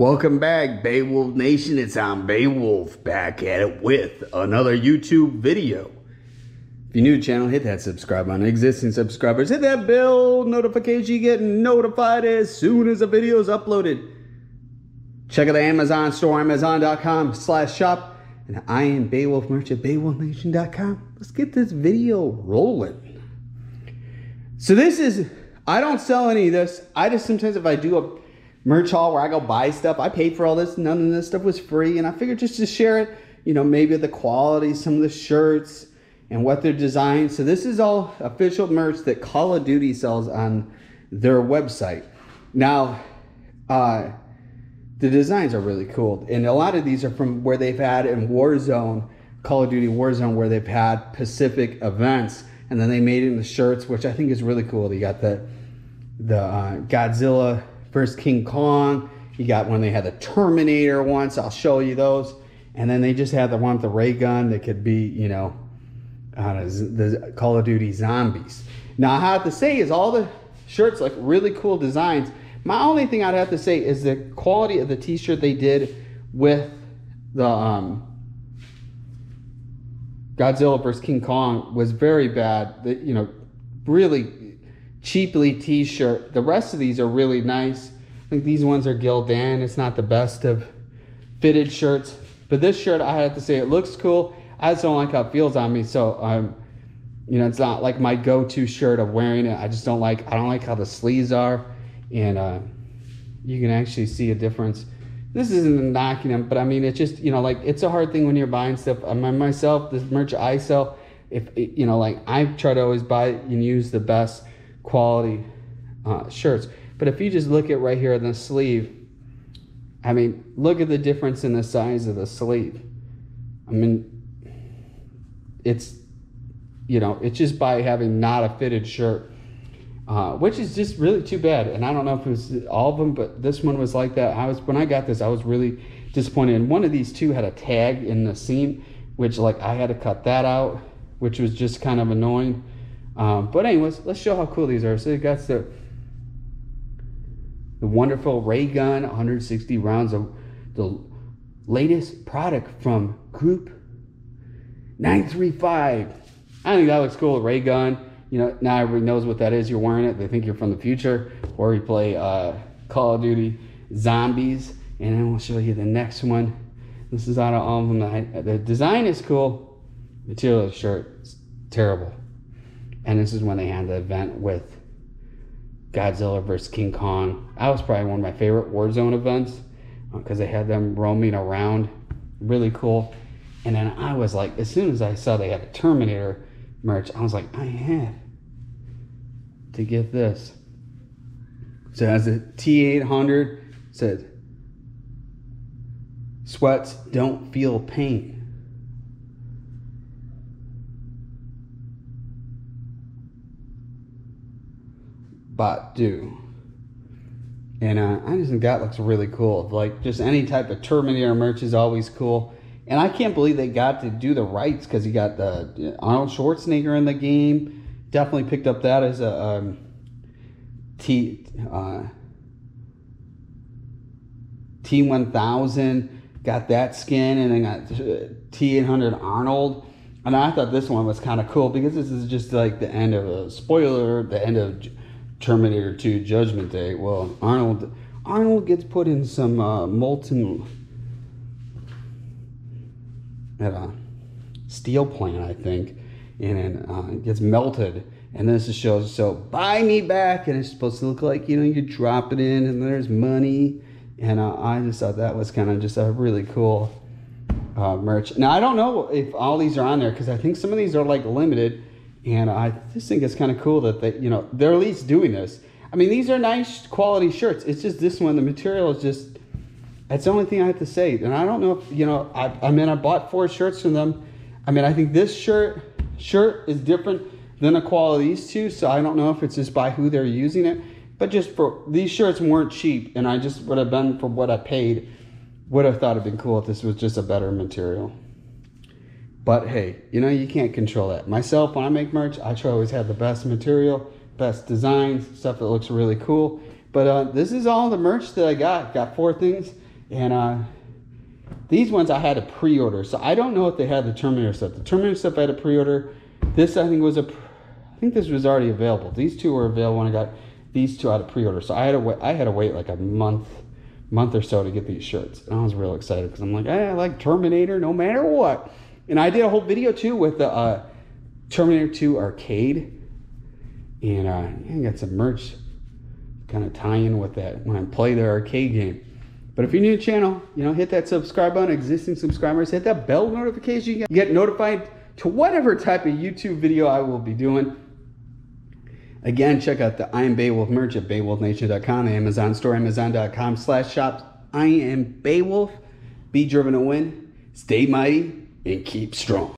Welcome back, Beowulf Nation. It's on Beowulf back at it with another YouTube video. If you're new to the channel, hit that subscribe button. Existing subscribers, hit that bell notification. You get notified as soon as a video is uploaded. Check out the Amazon store, amazon.com slash shop. And I am Beowulf merch at beowulfnation.com. Let's get this video rolling. So this is, I don't sell any of this. I just sometimes if I do a merch haul where I go buy stuff. I paid for all this. None of this stuff was free. And I figured just to share it, you know, maybe the quality, some of the shirts and what they're designed. So this is all official merch that Call of Duty sells on their website. Now, uh, the designs are really cool. And a lot of these are from where they've had in Warzone, Call of Duty Warzone, where they've had Pacific events. And then they made it in the shirts, which I think is really cool. They got the the uh, Godzilla First King Kong. You got when they had the Terminator once. I'll show you those. And then they just had the one with the ray gun that could be, you know, uh, the Call of Duty zombies. Now, I have to say is all the shirts like really cool designs. My only thing I'd have to say is the quality of the t-shirt they did with the um, Godzilla vs. King Kong was very bad. The, you know, really cheaply t-shirt. The rest of these are really nice. I think these ones are Gildan. It's not the best of fitted shirts. But this shirt, I have to say, it looks cool. I just don't like how it feels on me. So, um, you know, it's not like my go-to shirt of wearing it. I just don't like, I don't like how the sleeves are. And uh, you can actually see a difference. This isn't knocking them, but I mean, it's just, you know, like, it's a hard thing when you're buying stuff. I mean, myself, this merch I sell, if, you know, like, I try to always buy and use the best quality uh, shirts. But if you just look at right here on the sleeve, I mean, look at the difference in the size of the sleeve. I mean, it's, you know, it's just by having not a fitted shirt, uh, which is just really too bad. And I don't know if it was all of them, but this one was like that. I was, when I got this, I was really disappointed. And one of these two had a tag in the seam, which like I had to cut that out, which was just kind of annoying. Um, but anyways, let's show how cool these are. So it got the the wonderful ray gun, 160 rounds of the latest product from Group 935. I think that looks cool. Ray gun. You know, now everybody knows what that is. You're wearing it. They think you're from the future. Or you play uh, Call of Duty Zombies. And then we'll show you the next one. This is out of all of them. The design is cool. Material of the shirt is terrible. And this is when they had the event with Godzilla versus King Kong. That was probably one of my favorite Warzone events because uh, they had them roaming around. Really cool. And then I was like, as soon as I saw they had a Terminator merch, I was like, I had to get this. So it has a T800, said, sweats don't feel pain. Do. And uh, I just think that looks really cool. Like just any type of Terminator merch is always cool. And I can't believe they got to do the rights because you got the Arnold Schwarzenegger in the game. Definitely picked up that as a um, T uh, T1000. Got that skin, and then got T800 Arnold. And I thought this one was kind of cool because this is just like the end of a spoiler, the end of Terminator 2 Judgment Day. Well, Arnold Arnold gets put in some uh, molten at a steel plant, I think, and uh, it gets melted. And this shows so buy me back, and it's supposed to look like you know you drop it in, and there's money. And uh, I just thought that was kind of just a really cool uh, merch. Now I don't know if all these are on there because I think some of these are like limited and I just think it's kind of cool that they, you know, they're at least doing this. I mean, these are nice quality shirts. It's just this one, the material is just, that's the only thing I have to say. And I don't know if, you know, I, I mean, I bought four shirts from them. I mean, I think this shirt, shirt is different than the quality of these two. So I don't know if it's just by who they're using it. But just for, these shirts weren't cheap. And I just would have been for what I paid, would have thought it'd been cool if this was just a better material. But hey, you know, you can't control that. Myself, when I make merch, I try to always have the best material, best designs, stuff that looks really cool. But uh, this is all the merch that I got. Got four things. And uh, these ones I had a pre-order, so I don't know if they had the Terminator stuff. The Terminator stuff I had a pre-order. This I think was a, I think this was already available. These two were available when I got these two out of pre-order. So I had to wait. I had to wait like a month, month or so to get these shirts, and I was real excited because I'm like, hey, I like Terminator no matter what. And I did a whole video too with the uh, Terminator 2 arcade, and uh, I got some merch kind of tie in with that when I play the arcade game. But if you're new to the channel, you know, hit that subscribe button. Existing subscribers, hit that bell notification. You get notified to whatever type of YouTube video I will be doing. Again, check out the I Am Beowulf merch at BeowulfNation.com, the Amazon store, Amazon.com slash shops. I am Beowulf. Be driven to win. Stay mighty and keep strong.